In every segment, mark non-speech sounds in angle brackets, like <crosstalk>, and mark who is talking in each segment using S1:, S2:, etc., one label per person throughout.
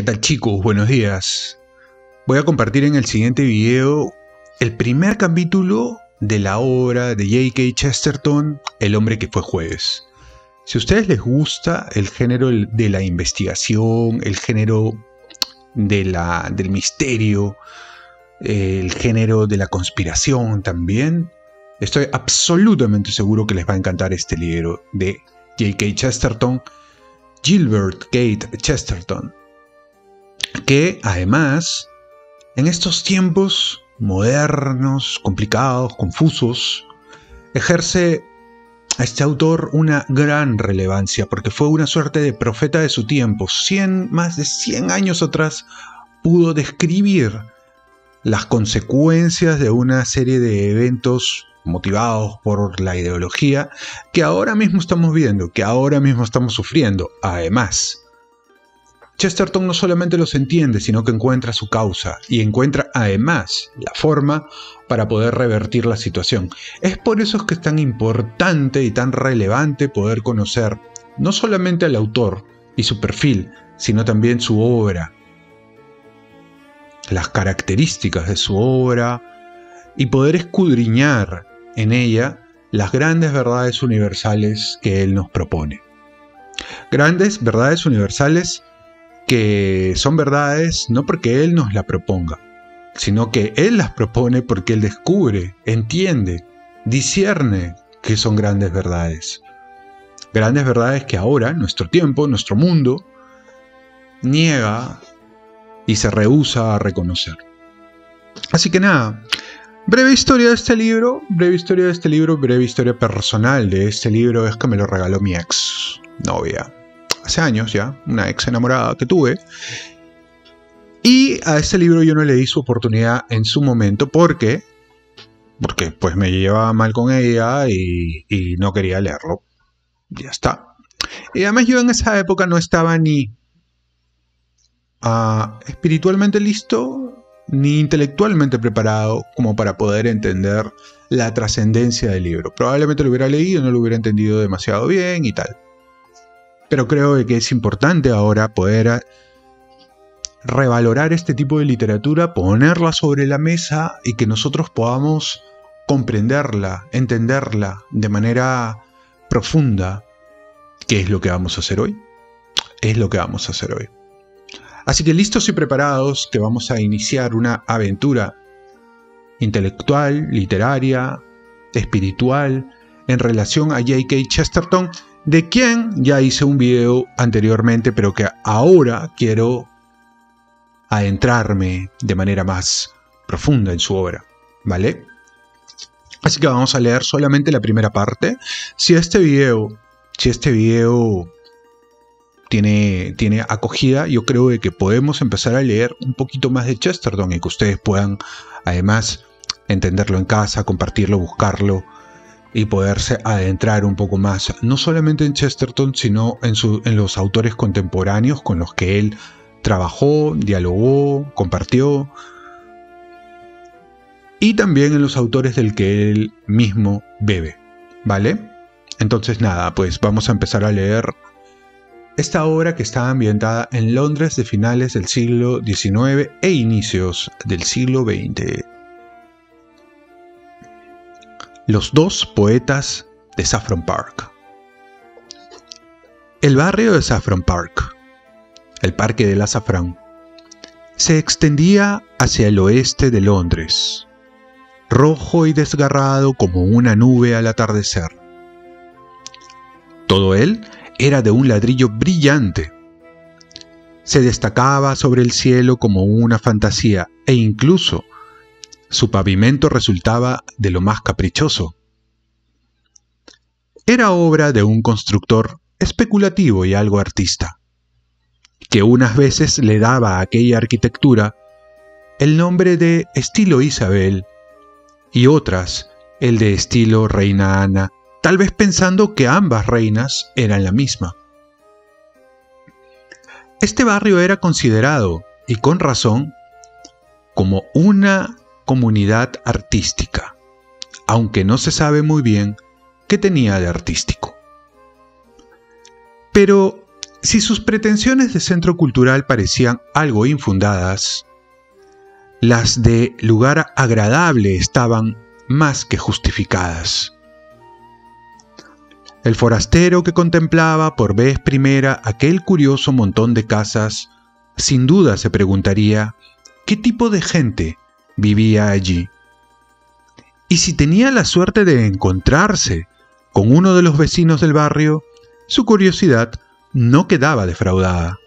S1: ¿Qué tal chicos? Buenos días. Voy a compartir en el siguiente video el primer capítulo de la obra de J.K. Chesterton, El hombre que fue jueves. Si a ustedes les gusta el género de la investigación, el género de la, del misterio, el género de la conspiración también, estoy absolutamente seguro que les va a encantar este libro de J.K. Chesterton, Gilbert Kate Chesterton, que además, en estos tiempos modernos, complicados, confusos, ejerce a este autor una gran relevancia porque fue una suerte de profeta de su tiempo. más de 100 años atrás pudo describir las consecuencias de una serie de eventos motivados por la ideología que ahora mismo estamos viendo, que ahora mismo estamos sufriendo. Además, Chesterton no solamente los entiende, sino que encuentra su causa y encuentra además la forma para poder revertir la situación. Es por eso que es tan importante y tan relevante poder conocer no solamente al autor y su perfil, sino también su obra, las características de su obra y poder escudriñar en ella las grandes verdades universales que él nos propone. Grandes verdades universales que son verdades no porque Él nos la proponga, sino que Él las propone porque Él descubre, entiende, discierne que son grandes verdades. Grandes verdades que ahora, nuestro tiempo, nuestro mundo, niega y se rehúsa a reconocer. Así que nada, breve historia de este libro, breve historia de este libro, breve historia personal de este libro es que me lo regaló mi ex novia hace años ya, una ex enamorada que tuve. Y a este libro yo no le di su oportunidad en su momento porque, porque pues me llevaba mal con ella y, no quería leerlo. Ya está. Y además yo en esa época no estaba ni ah, espiritualmente listo ni intelectualmente preparado como para poder entender la trascendencia del libro. Probablemente lo hubiera leído, no lo hubiera entendido demasiado bien y tal. Pero creo que es importante ahora poder revalorar este tipo de literatura, ponerla sobre la mesa y que nosotros podamos comprenderla, entenderla de manera profunda. ¿Qué es lo que vamos a hacer hoy? Es lo que vamos a hacer hoy. Así que listos y preparados que vamos a iniciar una aventura intelectual, literaria, espiritual, en relación a J.K. Chesterton de quien ya hice un video anteriormente, pero que ahora quiero adentrarme de manera más profunda en su obra, ¿vale? Así que vamos a leer solamente la primera parte. Si este video, si este video tiene, tiene acogida, yo creo que podemos empezar a leer un poquito más de Chesterton y que ustedes puedan además entenderlo en casa, compartirlo, buscarlo y poderse adentrar un poco más, no solamente en Chesterton, sino en, en los autores contemporáneos con los que él trabajó, dialogó, compartió, y también en los autores del que él mismo bebe, ¿vale? Entonces nada, pues vamos a empezar a leer esta obra que está ambientada en Londres de finales del siglo XIX e inicios del siglo XX. Los dos poetas de Saffron Park. El barrio de Saffron Park, el Parque del Azafrán, se extendía hacia el oeste de Londres, rojo y desgarrado como una nube al atardecer. Todo él era de un ladrillo brillante. Se destacaba sobre el cielo como una fantasía e incluso su pavimento resultaba de lo más caprichoso. Era obra de un constructor especulativo y algo artista, que unas veces le daba a aquella arquitectura el nombre de estilo Isabel y otras el de estilo Reina Ana, tal vez pensando que ambas reinas eran la misma. Este barrio era considerado, y con razón, como una comunidad artística, aunque no se sabe muy bien qué tenía de artístico. Pero Si sus pretensiones de centro cultural parecían algo infundadas, las de lugar agradable estaban más que justificadas. El forastero que contemplaba por vez primera aquel curioso montón de casas, sin duda se preguntaría qué tipo de gente vivía allí. Y si tenía la suerte de encontrarse con uno de los vecinos del barrio, su curiosidad no quedaba defraudada.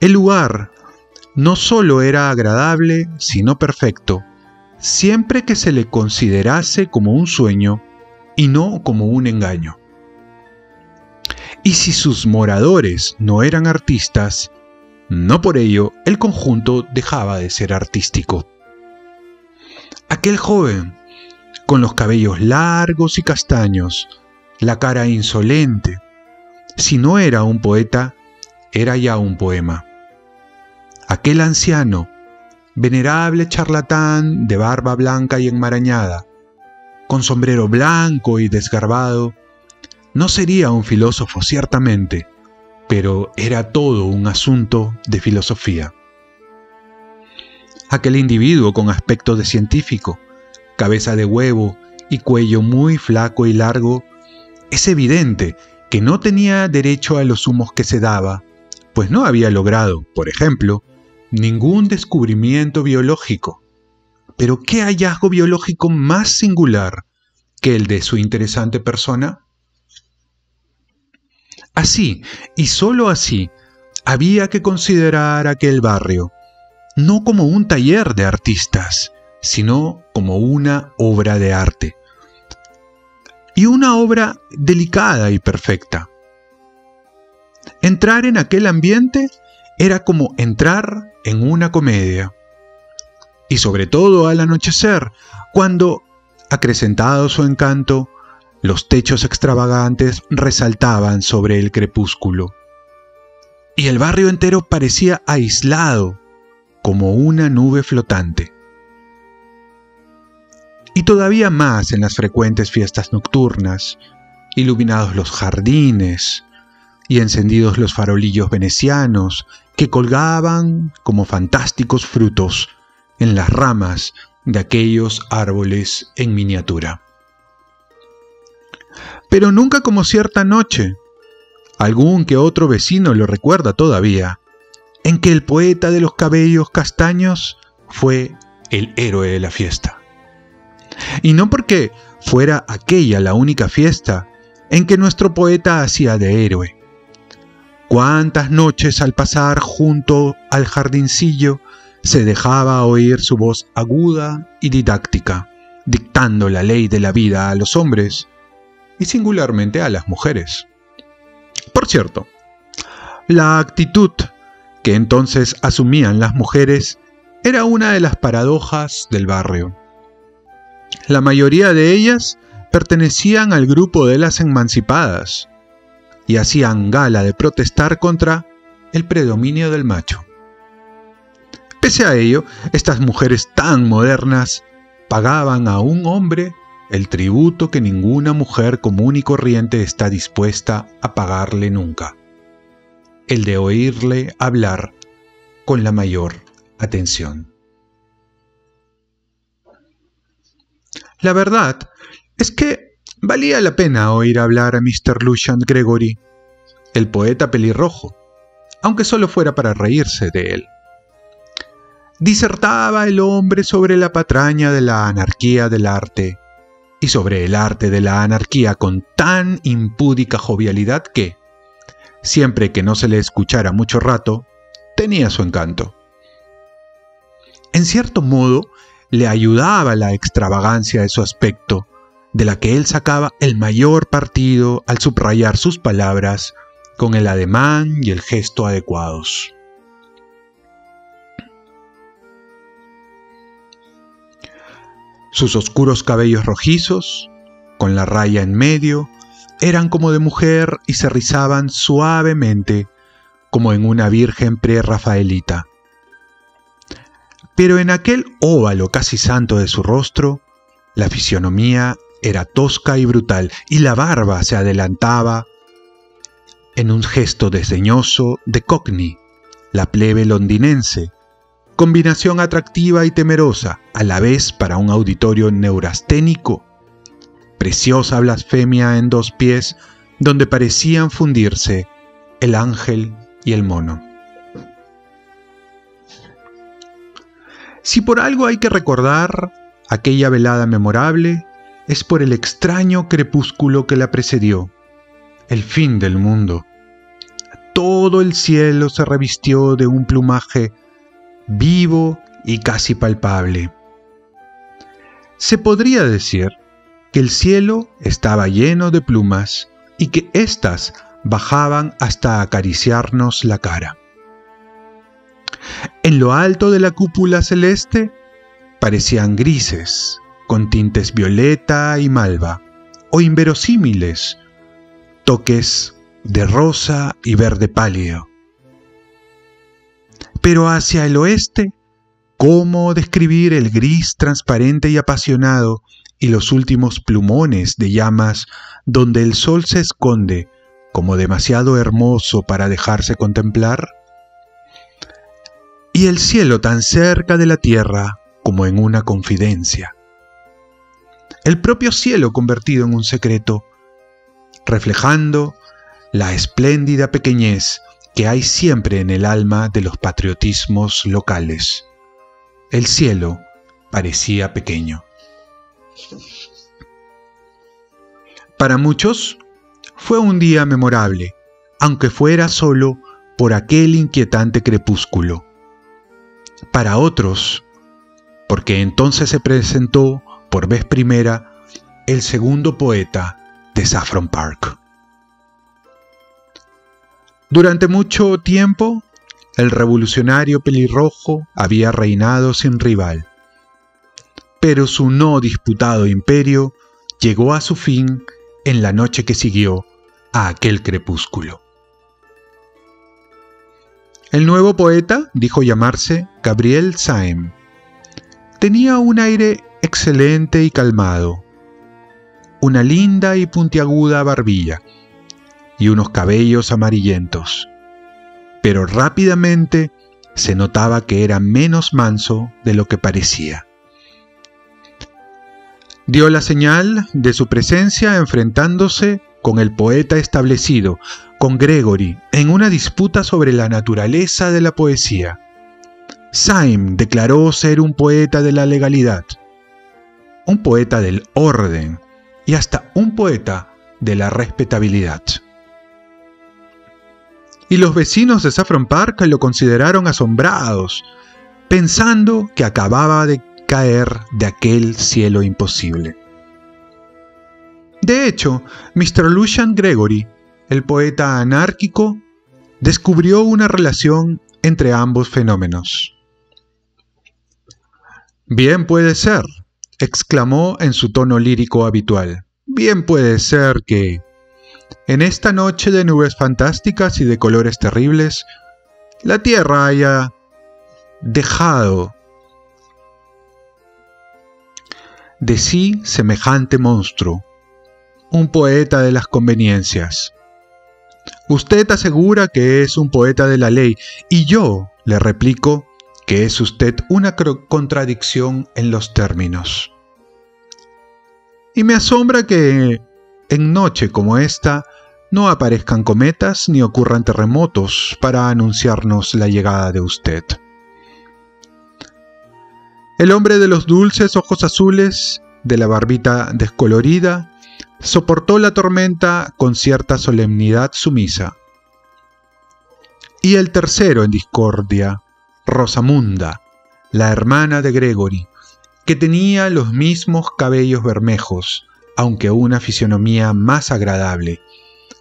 S1: El lugar no solo era agradable, sino perfecto, siempre que se le considerase como un sueño y no como un engaño. Y si sus moradores no eran artistas, no por ello el conjunto dejaba de ser artístico. Aquel joven, con los cabellos largos y castaños, la cara insolente, si no era un poeta, era ya un poema. Aquel anciano, venerable charlatán de barba blanca y enmarañada, con sombrero blanco y desgarbado, no sería un filósofo ciertamente, pero era todo un asunto de filosofía. Aquel individuo con aspecto de científico, cabeza de huevo y cuello muy flaco y largo, es evidente que no tenía derecho a los humos que se daba, pues no había logrado, por ejemplo, ningún descubrimiento biológico. Pero ¿qué hallazgo biológico más singular que el de su interesante persona? Así, y sólo así, había que considerar aquel barrio, no como un taller de artistas, sino como una obra de arte. Y una obra delicada y perfecta. Entrar en aquel ambiente era como entrar en una comedia. Y sobre todo al anochecer, cuando, acrecentado su encanto, los techos extravagantes resaltaban sobre el crepúsculo. Y el barrio entero parecía aislado, como una nube flotante. Y todavía más en las frecuentes fiestas nocturnas, iluminados los jardines y encendidos los farolillos venecianos que colgaban como fantásticos frutos en las ramas de aquellos árboles en miniatura pero nunca como cierta noche. Algún que otro vecino lo recuerda todavía, en que el poeta de los cabellos castaños fue el héroe de la fiesta. Y no porque fuera aquella la única fiesta en que nuestro poeta hacía de héroe. Cuántas noches al pasar junto al jardincillo se dejaba oír su voz aguda y didáctica, dictando la ley de la vida a los hombres y singularmente a las mujeres. Por cierto, la actitud que entonces asumían las mujeres era una de las paradojas del barrio. La mayoría de ellas pertenecían al grupo de las emancipadas y hacían gala de protestar contra el predominio del macho. Pese a ello, estas mujeres tan modernas pagaban a un hombre el tributo que ninguna mujer común y corriente está dispuesta a pagarle nunca, el de oírle hablar con la mayor atención. La verdad es que valía la pena oír hablar a Mr. Lucian Gregory, el poeta pelirrojo, aunque solo fuera para reírse de él. Disertaba el hombre sobre la patraña de la anarquía del arte y sobre el arte de la anarquía con tan impúdica jovialidad que, siempre que no se le escuchara mucho rato, tenía su encanto. En cierto modo, le ayudaba la extravagancia de su aspecto, de la que él sacaba el mayor partido al subrayar sus palabras con el ademán y el gesto adecuados. Sus oscuros cabellos rojizos, con la raya en medio, eran como de mujer y se rizaban suavemente, como en una virgen pre-rafaelita. Pero en aquel óvalo casi santo de su rostro, la fisionomía era tosca y brutal, y la barba se adelantaba en un gesto desdeñoso de Cockney, la plebe londinense, combinación atractiva y temerosa a la vez para un auditorio neurasténico, preciosa blasfemia en dos pies donde parecían fundirse el ángel y el mono. Si por algo hay que recordar aquella velada memorable, es por el extraño crepúsculo que la precedió, el fin del mundo. Todo el cielo se revistió de un plumaje vivo y casi palpable. Se podría decir que el cielo estaba lleno de plumas y que éstas bajaban hasta acariciarnos la cara. En lo alto de la cúpula celeste parecían grises, con tintes violeta y malva, o inverosímiles, toques de rosa y verde pálido. Pero hacia el oeste, ¿cómo describir el gris transparente y apasionado y los últimos plumones de llamas donde el sol se esconde como demasiado hermoso para dejarse contemplar? Y el cielo tan cerca de la tierra como en una confidencia. El propio cielo convertido en un secreto, reflejando la espléndida pequeñez que hay siempre en el alma de los patriotismos locales. El cielo parecía pequeño. Para muchos fue un día memorable, aunque fuera solo por aquel inquietante crepúsculo. Para otros, porque entonces se presentó por vez primera el segundo poeta de Saffron Park. Durante mucho tiempo, el revolucionario pelirrojo había reinado sin rival, pero su no disputado imperio llegó a su fin en la noche que siguió a aquel crepúsculo. El nuevo poeta dijo llamarse Gabriel Saem. Tenía un aire excelente y calmado, una linda y puntiaguda barbilla, y unos cabellos amarillentos. Pero rápidamente se notaba que era menos manso de lo que parecía. Dio la señal de su presencia enfrentándose con el poeta establecido, con Gregory, en una disputa sobre la naturaleza de la poesía. Syme declaró ser un poeta de la legalidad, un poeta del orden y hasta un poeta de la respetabilidad y los vecinos de Saffron Park lo consideraron asombrados, pensando que acababa de caer de aquel cielo imposible. De hecho, Mr. Lucian Gregory, el poeta anárquico, descubrió una relación entre ambos fenómenos. Bien puede ser, exclamó en su tono lírico habitual. Bien puede ser que, en esta noche de nubes fantásticas y de colores terribles, la Tierra haya dejado de sí semejante monstruo, un poeta de las conveniencias. Usted asegura que es un poeta de la ley y yo le replico que es usted una contradicción en los términos. Y me asombra que en noche como esta no aparezcan cometas ni ocurran terremotos para anunciarnos la llegada de usted. El hombre de los dulces ojos azules, de la barbita descolorida, soportó la tormenta con cierta solemnidad sumisa. Y el tercero en discordia, Rosamunda, la hermana de Gregory, que tenía los mismos cabellos bermejos, aunque una fisionomía más agradable.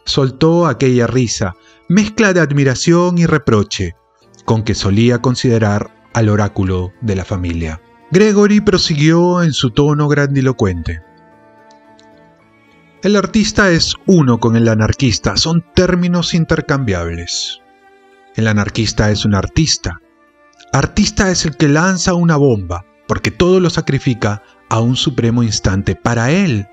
S1: Soltó aquella risa, mezcla de admiración y reproche, con que solía considerar al oráculo de la familia. Gregory prosiguió en su tono grandilocuente. El artista es uno con el anarquista, son términos intercambiables. El anarquista es un artista. Artista es el que lanza una bomba, porque todo lo sacrifica a un supremo instante para él,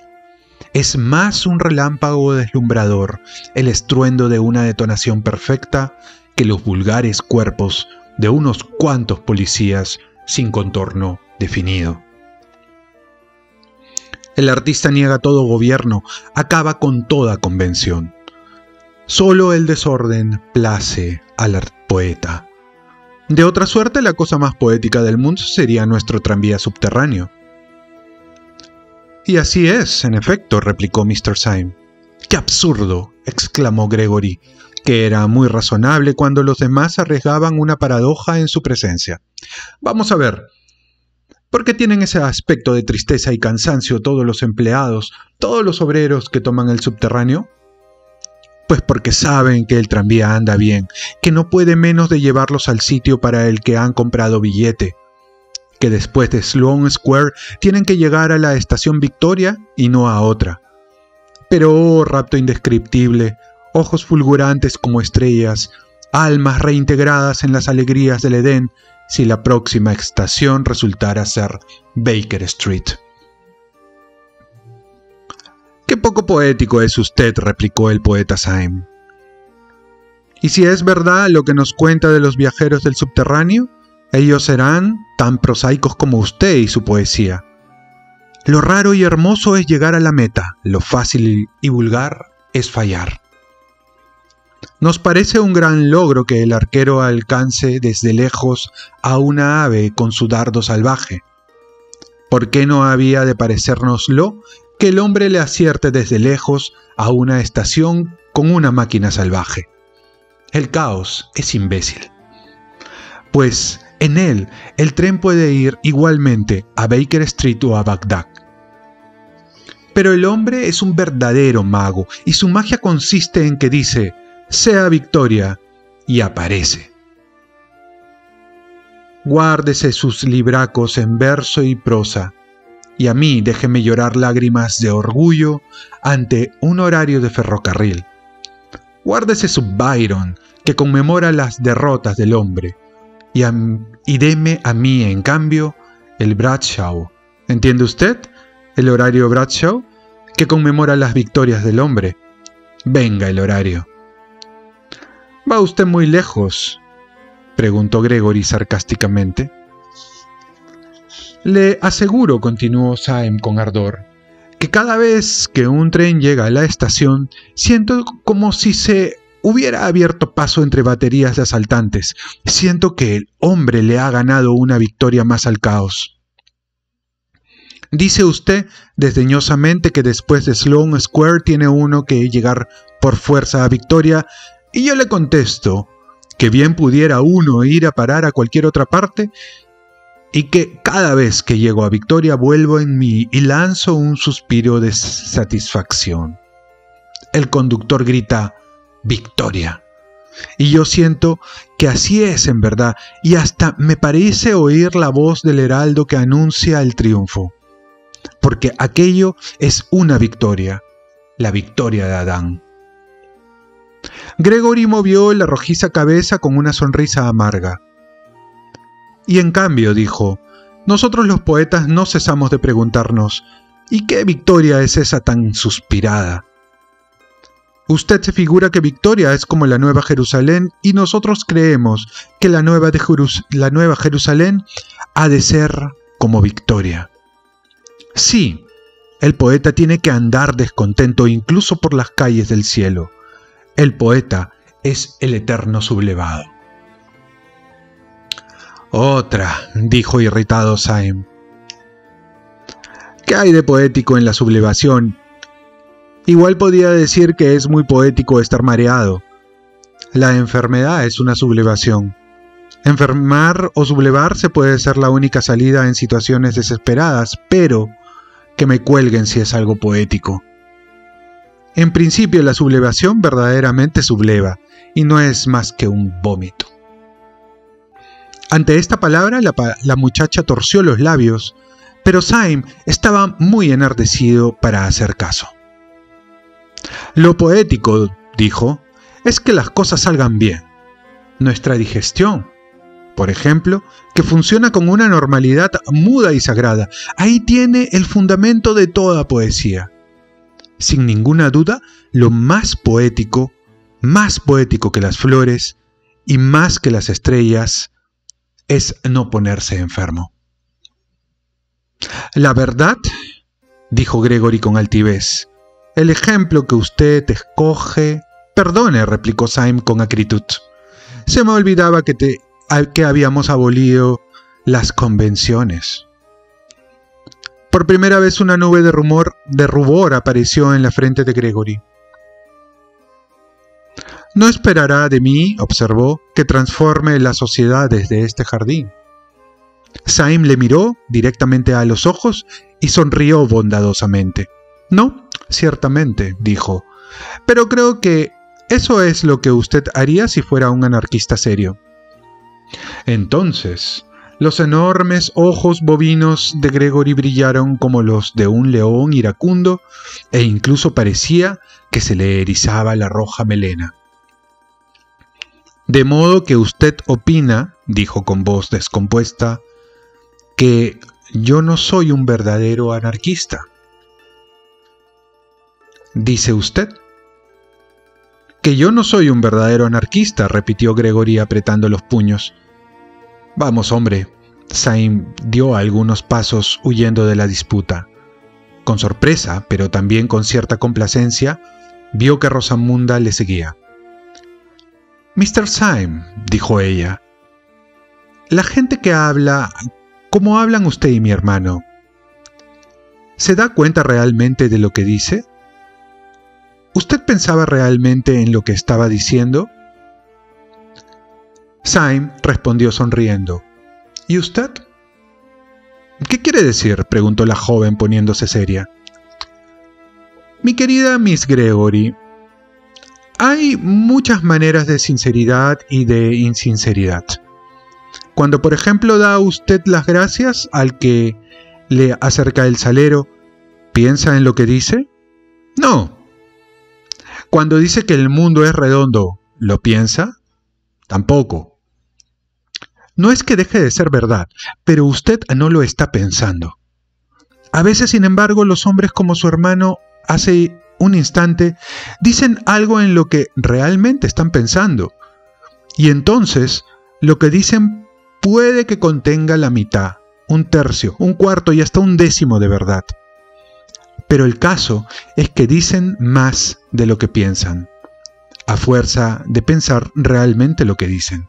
S1: es más un relámpago deslumbrador, el estruendo de una detonación perfecta, que los vulgares cuerpos de unos cuantos policías sin contorno definido. El artista niega todo gobierno, acaba con toda convención. Solo el desorden place al poeta. De otra suerte, la cosa más poética del mundo sería nuestro tranvía subterráneo. Y así es, en efecto, replicó Mr. Syme. ¡Qué absurdo! exclamó Gregory, que era muy razonable cuando los demás arriesgaban una paradoja en su presencia. Vamos a ver. ¿Por qué tienen ese aspecto de tristeza y cansancio todos los empleados, todos los obreros que toman el subterráneo? Pues porque saben que el tranvía anda bien, que no puede menos de llevarlos al sitio para el que han comprado billete, que después de Sloan Square tienen que llegar a la estación Victoria y no a otra. Pero, oh rapto indescriptible, ojos fulgurantes como estrellas, almas reintegradas en las alegrías del Edén, si la próxima estación resultara ser Baker Street. Qué poco poético es usted, replicó el poeta Syme. ¿Y si es verdad lo que nos cuenta de los viajeros del subterráneo? Ellos serán tan prosaicos como usted y su poesía. Lo raro y hermoso es llegar a la meta, lo fácil y vulgar es fallar. Nos parece un gran logro que el arquero alcance desde lejos a una ave con su dardo salvaje. ¿Por qué no había de parecérnoslo que el hombre le acierte desde lejos a una estación con una máquina salvaje? El caos es imbécil. Pues en él, el tren puede ir igualmente a Baker Street o a Bagdad. Pero el hombre es un verdadero mago y su magia consiste en que dice, sea victoria, y aparece. Guárdese sus libracos en verso y prosa, y a mí déjeme llorar lágrimas de orgullo ante un horario de ferrocarril. Guárdese su Byron, que conmemora las derrotas del hombre, y, deme a mí, en cambio, el Bradshaw. ¿Entiende usted? El horario Bradshaw, que conmemora las victorias del hombre. Venga el horario. ¿Va usted muy lejos? preguntó Gregory sarcásticamente. Le aseguro, continuó Syme con ardor, que cada vez que un tren llega a la estación, siento como si se hubiera abierto paso entre baterías de asaltantes. Siento que el hombre le ha ganado una victoria más al caos. Dice usted desdeñosamente que después de Sloan Square tiene uno que llegar por fuerza a Victoria, y yo le contesto que bien pudiera uno ir a parar a cualquier otra parte, y que cada vez que llego a Victoria vuelvo en mí y lanzo un suspiro de satisfacción. El conductor grita, victoria. Y yo siento que así es en verdad, y hasta me parece oír la voz del heraldo que anuncia el triunfo. Porque aquello es una victoria, la victoria de Adán. Gregory movió la rojiza cabeza con una sonrisa amarga. Y en cambio, dijo, nosotros los poetas no cesamos de preguntarnos, ¿y qué victoria es esa tan suspirada? Usted se figura que Victoria es como la Nueva Jerusalén y nosotros creemos que la Nueva, la Nueva Jerusalén ha de ser como Victoria. Sí, el poeta tiene que andar descontento incluso por las calles del cielo. El poeta es el eterno sublevado. Otra, dijo irritado Saim. ¿Qué hay de poético en la sublevación Igual podría decir que es muy poético estar mareado. La enfermedad es una sublevación. Enfermar o sublevar se puede ser la única salida en situaciones desesperadas, pero que me cuelguen si es algo poético. En principio la sublevación verdaderamente subleva y no es más que un vómito. Ante esta palabra la, la muchacha torció los labios, pero Syme estaba muy enardecido para hacer caso. Lo poético, dijo, es que las cosas salgan bien. Nuestra digestión, por ejemplo, que funciona con una normalidad muda y sagrada, ahí tiene el fundamento de toda poesía. sin ninguna duda, lo más poético, más poético que las flores y más que las estrellas, es no ponerse enfermo. La verdad, dijo Gregory con altivez, el ejemplo que usted escoge... Perdone, replicó Syme con acritud. Se me olvidaba que, te, que habíamos abolido las convenciones. Por primera vez una nube de rumor, de rubor apareció en la frente de Gregory. No esperará de mí, observó, que transforme las sociedades de este jardín. Saim le miró directamente a los ojos y sonrió bondadosamente. No, ciertamente, dijo, pero creo que eso es lo que usted haría si fuera un anarquista serio. Entonces, los enormes ojos bovinos de Gregory brillaron como los de un león iracundo e incluso parecía que se le erizaba la roja melena. De modo que usted opina, dijo con voz descompuesta, que yo no soy un verdadero anarquista. ¿Dice usted? Que yo no soy un verdadero anarquista, repitió Gregory apretando los puños. Vamos, hombre. Saim dio algunos pasos huyendo de la disputa. Con sorpresa, pero también con cierta complacencia, vio que Rosamunda le seguía. Mr. Syme, dijo ella, la gente que habla, como hablan usted y mi hermano, ¿se da cuenta realmente de lo que dice? ¿Usted pensaba realmente en lo que estaba diciendo? Syme respondió sonriendo. ¿Y usted? ¿Qué quiere decir? preguntó la joven poniéndose seria. Mi querida Miss Gregory, hay muchas maneras de sinceridad y de insinceridad. Cuando por ejemplo da usted las gracias al que le acerca el salero, ¿piensa en lo que dice? No. Cuando dice que el mundo es redondo, ¿lo piensa? Tampoco. No es que deje de ser verdad, pero usted no lo está pensando. A veces, sin embargo, los hombres como su hermano hace un instante, dicen algo en lo que realmente están pensando. Y entonces, lo que dicen puede que contenga la mitad, un tercio, un cuarto y hasta un décimo de verdad. Pero el caso es que dicen más de lo que piensan, a fuerza de pensar realmente lo que dicen.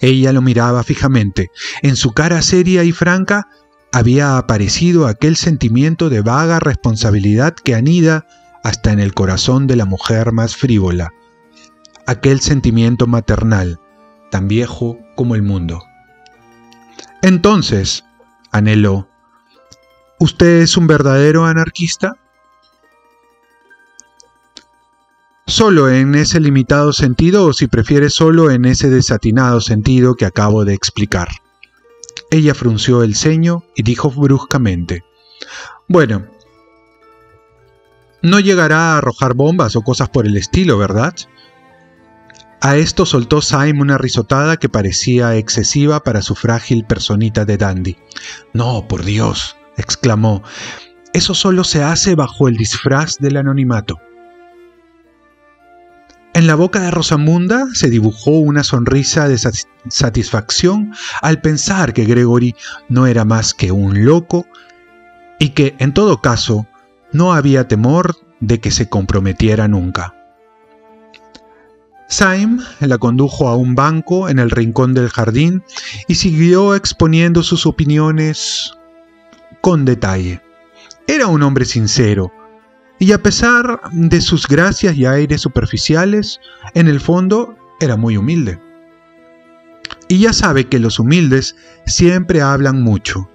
S1: Ella lo miraba fijamente. En su cara seria y franca había aparecido aquel sentimiento de vaga responsabilidad que anida hasta en el corazón de la mujer más frívola, aquel sentimiento maternal, tan viejo como el mundo. Entonces, anheló, ¿usted es un verdadero anarquista? Solo en ese limitado sentido o si prefiere solo en ese desatinado sentido que acabo de explicar. Ella frunció el ceño y dijo bruscamente, Bueno, no llegará a arrojar bombas o cosas por el estilo, ¿verdad? A esto soltó Simon una risotada que parecía excesiva para su frágil personita de dandy. No, por Dios, exclamó, eso solo se hace bajo el disfraz del anonimato. En la boca de Rosamunda se dibujó una sonrisa de satisfacción al pensar que Gregory no era más que un loco y que, en todo caso, no había temor de que se comprometiera nunca. Syme la condujo a un banco en el rincón del jardín y siguió exponiendo sus opiniones con detalle. Era un hombre sincero, y a pesar de sus gracias y aires superficiales, en el fondo era muy humilde. Y ya sabe que los humildes siempre hablan mucho.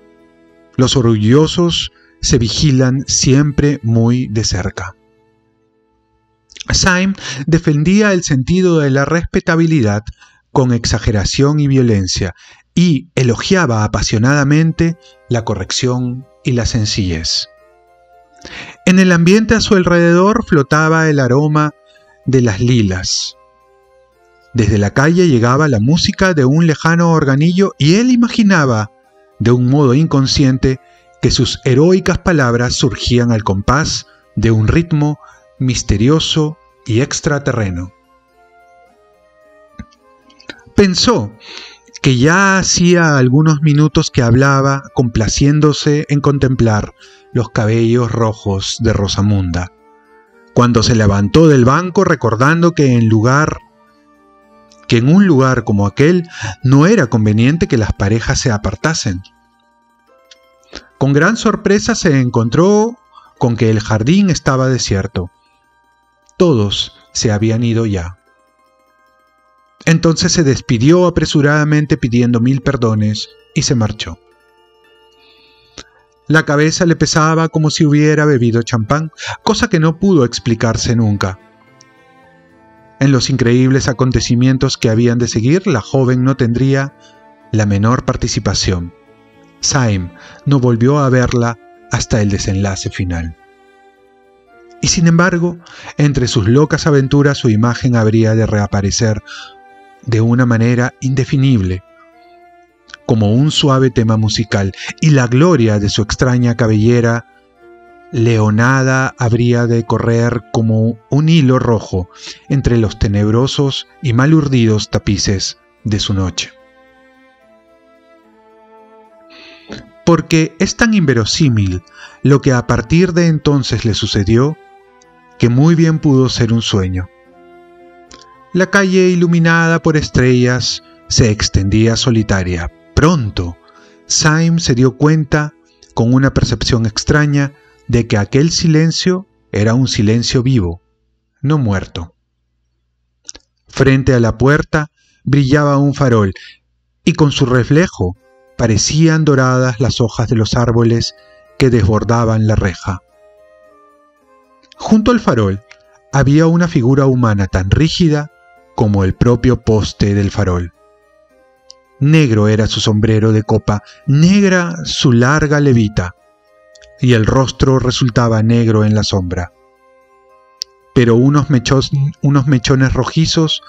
S1: Los orgullosos se vigilan siempre muy de cerca. Syme defendía el sentido de la respetabilidad con exageración y violencia y elogiaba apasionadamente la corrección y la sencillez. En el ambiente a su alrededor flotaba el aroma de las lilas. Desde la calle llegaba la música de un lejano organillo y él imaginaba, de un modo inconsciente, que sus heroicas palabras surgían al compás de un ritmo misterioso y extraterreno. Pensó que ya hacía algunos minutos que hablaba, complaciéndose en contemplar los cabellos rojos de Rosamunda, cuando se levantó del banco recordando que en lugar que en un lugar como aquel no era conveniente que las parejas se apartasen. Con gran sorpresa se encontró con que el jardín estaba desierto. Todos se habían ido ya. Entonces se despidió apresuradamente pidiendo mil perdones y se marchó. La cabeza le pesaba como si hubiera bebido champán, cosa que no pudo explicarse nunca. En los increíbles acontecimientos que habían de seguir, la joven no tendría la menor participación. Saim no volvió a verla hasta el desenlace final. Y sin embargo, entre sus locas aventuras su imagen habría de reaparecer de una manera indefinible, como un suave tema musical, y la gloria de su extraña cabellera leonada habría de correr como un hilo rojo entre los tenebrosos y mal urdidos tapices de su noche. Porque es tan inverosímil lo que a partir de entonces le sucedió, que muy bien pudo ser un sueño. La calle iluminada por estrellas se extendía solitaria. Pronto, Syme se dio cuenta, con una percepción extraña, de que aquel silencio era un silencio vivo, no muerto. Frente a la puerta brillaba un farol, y con su reflejo parecían doradas las hojas de los árboles que desbordaban la reja. Junto al farol había una figura humana tan rígida como el propio poste del farol. Negro era su sombrero de copa, negra su larga levita, y el rostro resultaba negro en la sombra. Pero unos, mechones rojizos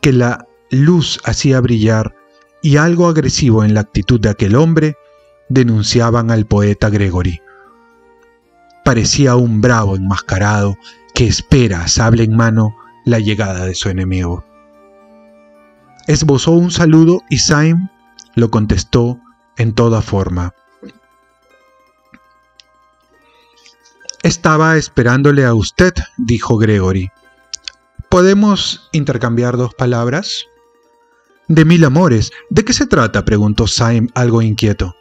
S1: que la luz hacía brillar y algo agresivo en la actitud de aquel hombre denunciaban al poeta Gregory. Parecía un bravo enmascarado que espera, sable en mano, la llegada de su enemigo. Esbozó un saludo y Syme lo contestó en toda forma. Estaba esperándole a usted, dijo Gregory. ¿Podemos intercambiar dos palabras? De mil amores. ¿De qué se trata? preguntó Syme algo inquieto.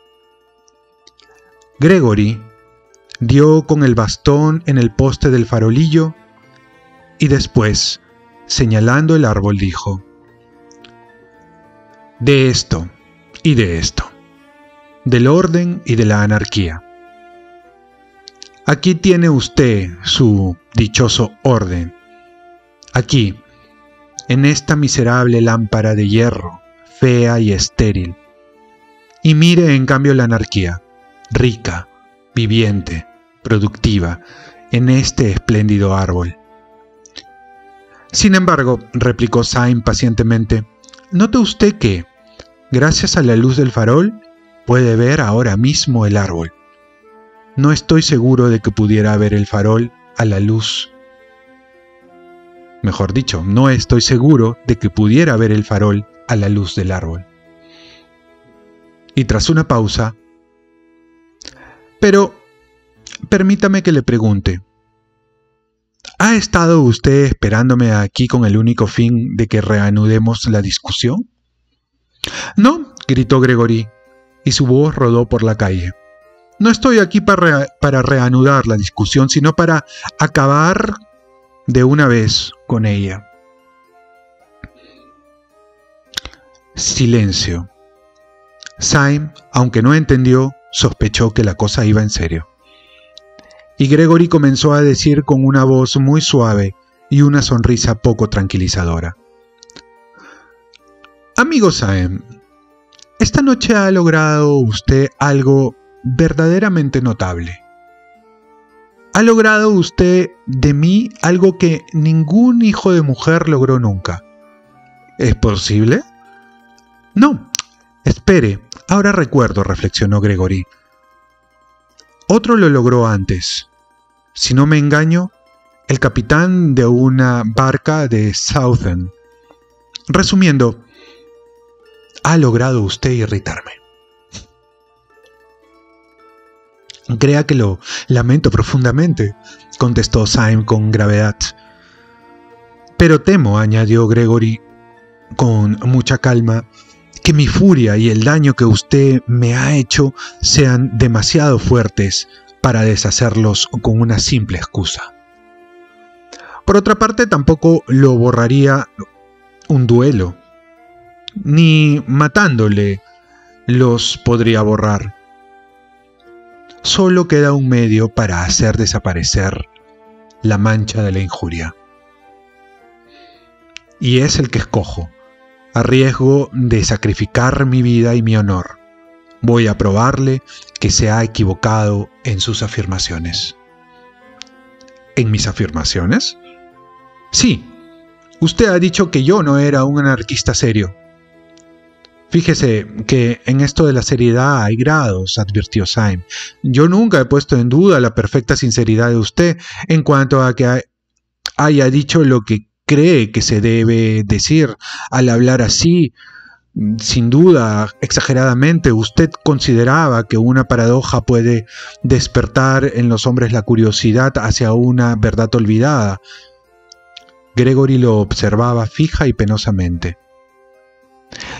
S1: Gregory dio con el bastón en el poste del farolillo y después, señalando el árbol, dijo, de esto y de esto, del orden y de la anarquía. Aquí tiene usted su dichoso orden. Aquí, en esta miserable lámpara de hierro, fea y estéril. Y mire en cambio la anarquía, rica, viviente, productiva, en este espléndido árbol. Sin embargo, replicó Sain pacientemente, note usted que, Gracias a la luz del farol, puede ver ahora mismo el árbol. No estoy seguro de que pudiera ver el farol a la luz. Mejor dicho, no estoy seguro de que pudiera ver el farol a la luz del árbol. Y tras una pausa, pero permítame que le pregunte, ¿ha estado usted esperándome aquí con el único fin de que reanudemos la discusión? No, gritó Gregory, y su voz rodó por la calle. No estoy aquí para, para reanudar la discusión, sino para acabar de una vez con ella. Silencio. Syme, aunque no entendió, sospechó que la cosa iba en serio. Y Gregory comenzó a decir con una voz muy suave y una sonrisa poco tranquilizadora. Amigo Saem, esta noche ha logrado usted algo verdaderamente notable. Ha logrado usted de mí algo que ningún hijo de mujer logró nunca. ¿Es posible? No. Espere, ahora recuerdo, reflexionó Gregory. Otro lo logró antes. Si no me engaño, el capitán de una barca de Southern. Resumiendo, ha logrado usted irritarme. Crea que lo lamento profundamente, contestó Syme con gravedad. Pero temo, añadió Gregory con mucha calma, que mi furia y el daño que usted me ha hecho sean demasiado fuertes para deshacerlos con una simple excusa. Por otra parte, tampoco lo borraría un duelo, ni matándole los podría borrar. Solo queda un medio para hacer desaparecer la mancha de la injuria. Y es el que escojo a riesgo de sacrificar mi vida y mi honor. Voy a probarle que se ha equivocado en sus afirmaciones. ¿En mis afirmaciones? Sí, usted ha dicho que yo no era un anarquista serio. Fíjese que en esto de la seriedad hay grados, advirtió Syme. Yo nunca he puesto en duda la perfecta sinceridad de usted en cuanto a que haya dicho lo que cree que se debe decir al hablar así. Sin duda, exageradamente, usted consideraba que una paradoja puede despertar en los hombres la curiosidad hacia una verdad olvidada. Gregory lo observaba fija y penosamente.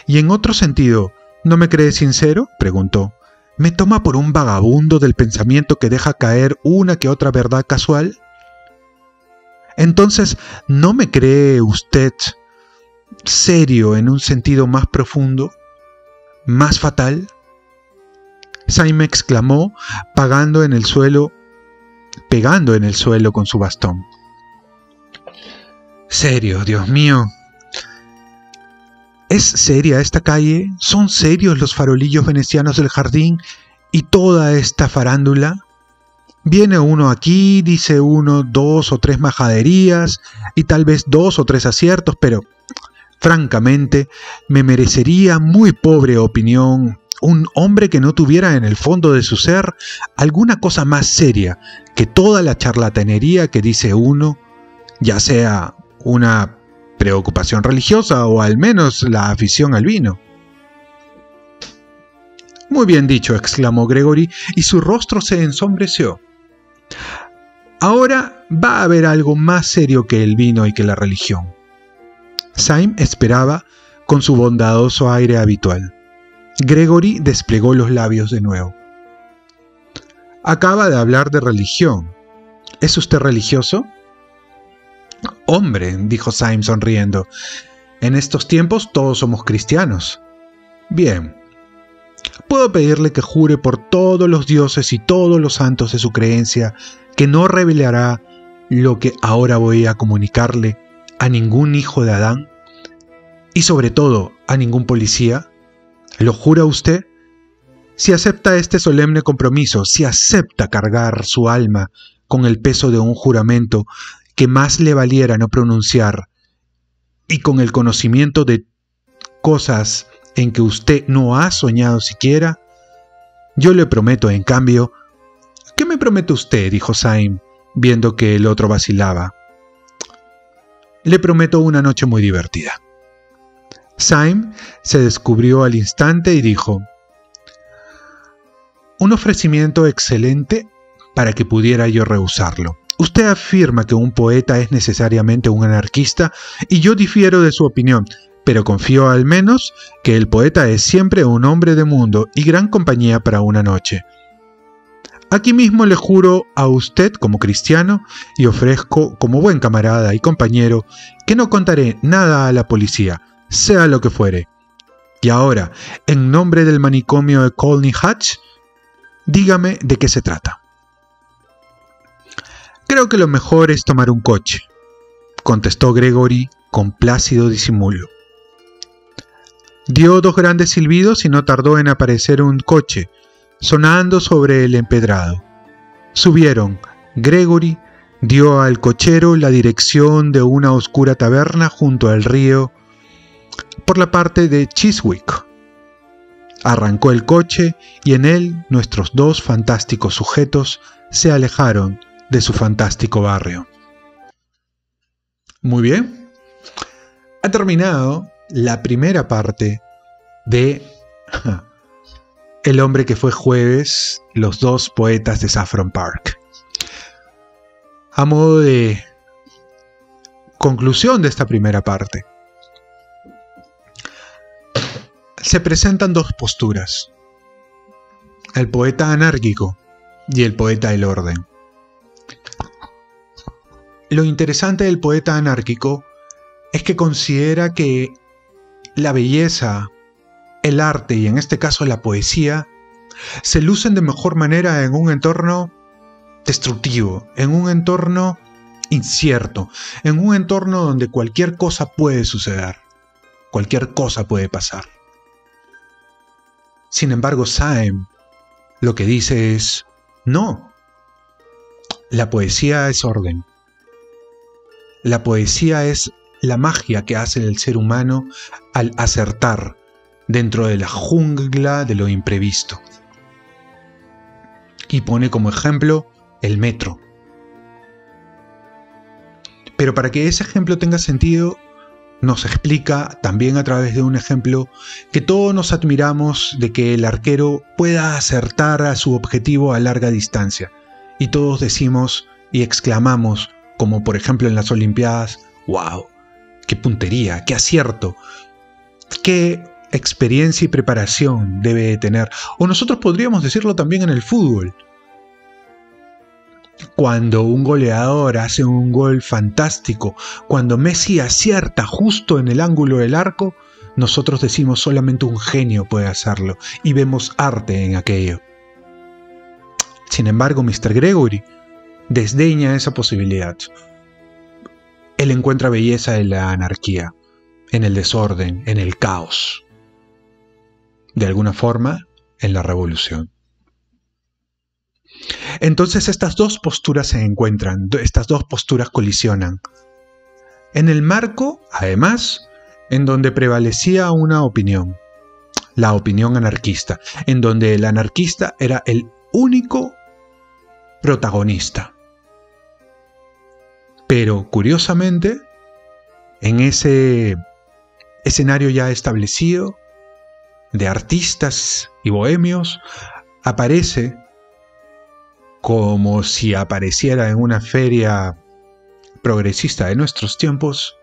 S1: ¿Y en otro sentido, no me cree sincero? preguntó. ¿Me toma por un vagabundo del pensamiento que deja caer una que otra verdad casual? Entonces, ¿no me cree usted serio en un sentido más profundo, más fatal? Saime exclamó, pagando en el suelo, pegando en el suelo con su bastón. Serio, Dios mío. ¿Es seria esta calle? ¿Son serios los farolillos venecianos del jardín y toda esta farándula? Viene uno aquí, dice uno dos o tres majaderías y tal vez dos o tres aciertos, pero francamente me merecería muy pobre opinión un hombre que no tuviera en el fondo de su ser alguna cosa más seria que toda la charlatanería que dice uno, ya sea una preocupación religiosa o al menos la afición al vino. Muy bien dicho, exclamó Gregory, y su rostro se ensombreció. Ahora va a haber algo más serio que el vino y que la religión. Syme esperaba con su bondadoso aire habitual. Gregory desplegó los labios de nuevo. Acaba de hablar de religión. ¿Es usted religioso? Hombre, dijo Syme sonriendo, en estos tiempos todos somos cristianos. Bien, puedo pedirle que jure por todos los dioses y todos los santos de su creencia que no revelará lo que ahora voy a comunicarle a ningún hijo de Adán y sobre todo a ningún policía? ¿Lo jura usted? Si acepta este solemne compromiso, si acepta cargar su alma con el peso de un juramento que más le valiera no pronunciar y con el conocimiento de cosas en que usted no ha soñado siquiera, yo le prometo, en cambio, ¿Qué me promete usted? dijo Syme, viendo que el otro vacilaba. Le prometo una noche muy divertida. Syme se descubrió al instante y dijo, un ofrecimiento excelente para que pudiera yo rehusarlo. Usted afirma que un poeta es necesariamente un anarquista y yo difiero de su opinión, pero confío al menos que el poeta es siempre un hombre de mundo y gran compañía para una noche. Aquí mismo le juro a usted como cristiano y ofrezco como buen camarada y compañero que no contaré nada a la policía, sea lo que fuere. Y ahora, en nombre del manicomio de Colney Hatch, dígame de qué se trata. Creo que lo mejor es tomar un coche, contestó Gregory con plácido disimulo. Dio dos grandes silbidos y no tardó en aparecer un coche, sonando sobre el empedrado. Subieron. Gregory dio al cochero la dirección de una oscura taberna junto al río por la parte de Chiswick. Arrancó el coche y en él nuestros dos fantásticos sujetos se alejaron de su fantástico barrio. Muy bien. Ha terminado la primera parte de <laughs> El hombre que fue jueves, los dos poetas de Saffron Park. A modo de conclusión de esta primera parte, se presentan dos posturas, el poeta anárquico y el poeta del orden. Lo interesante del poeta anárquico es que considera que la belleza, el arte y en este caso la poesía se lucen de mejor manera en un entorno destructivo, en un entorno incierto, en un entorno donde cualquier cosa puede suceder, cualquier cosa puede pasar. Sin embargo, Saem lo que dice es, no, la poesía es orden. La poesía es la magia que hace el ser humano al acertar dentro de la jungla de lo imprevisto. Y pone como ejemplo el metro. Pero para que ese ejemplo tenga sentido, nos explica también a través de un ejemplo que todos nos admiramos de que el arquero pueda acertar a su objetivo a larga distancia. Y todos decimos y exclamamos, como por ejemplo en las Olimpiadas, wow, qué puntería, qué acierto, qué experiencia y preparación debe tener. O nosotros podríamos decirlo también en el fútbol cuando un goleador hace un gol fantástico, cuando Messi acierta justo en el ángulo del arco, nosotros decimos solamente un genio puede hacerlo y vemos arte en aquello. Sin embargo, Mr. Gregory desdeña esa posibilidad. Él encuentra belleza en la anarquía, en el desorden, en el caos. De alguna forma, en la revolución. Entonces estas dos posturas se encuentran, estas dos posturas colisionan. En el marco, además, en donde prevalecía una opinión, la opinión anarquista, en donde el anarquista era el único protagonista. Pero curiosamente, en ese escenario ya establecido de artistas y bohemios, aparece como si apareciera en una feria progresista de nuestros tiempos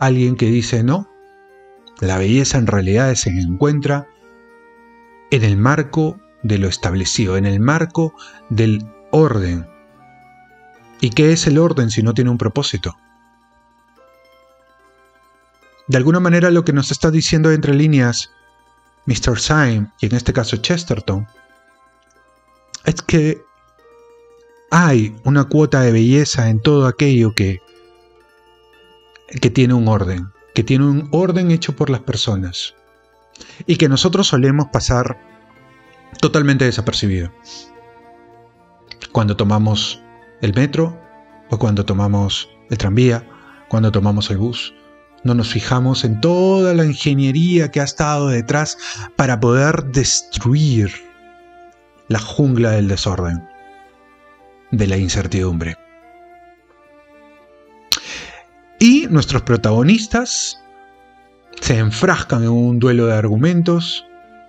S1: alguien que dice no, la belleza en realidad se encuentra en el marco de lo establecido, en el marco del orden. ¿Y qué es el orden si no tiene un propósito? De alguna manera lo que nos está diciendo entre líneas Mr. Syme, y en este caso Chesterton, es que hay una cuota de belleza en todo aquello que, que tiene un orden, que tiene un orden hecho por las personas y que nosotros solemos pasar totalmente desapercibido. Cuando tomamos el metro o cuando tomamos el tranvía, cuando tomamos el bus, no nos fijamos en toda la ingeniería que ha estado detrás para poder destruir la jungla del desorden de la incertidumbre. Y nuestros protagonistas se enfrascan en un duelo de argumentos,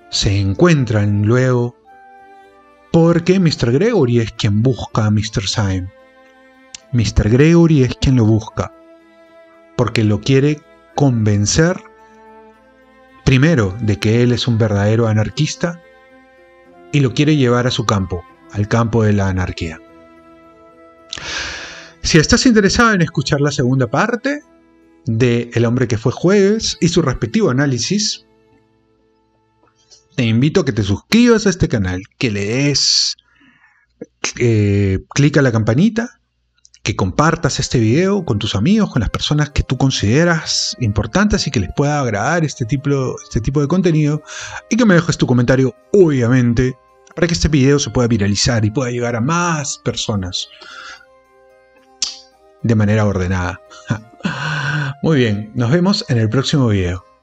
S1: se encuentran luego, porque Mr. Gregory es quien busca a Mr. Syme. Mr. Gregory es quien lo busca, porque lo quiere convencer, primero, de que él es un verdadero anarquista, y lo quiere llevar a su campo, al campo de la anarquía. Si estás interesado en escuchar la segunda parte de El hombre que fue jueves y su respectivo análisis, te invito a que te suscribas a este canal, que le des eh, clic a la campanita, que compartas este video con tus amigos, con las personas que tú consideras importantes y que les pueda agradar este tipo, este tipo de contenido, y que me dejes tu comentario, obviamente, para que este video se pueda viralizar y pueda llegar a más personas de manera ordenada. <laughs> Muy bien, nos vemos en el próximo video.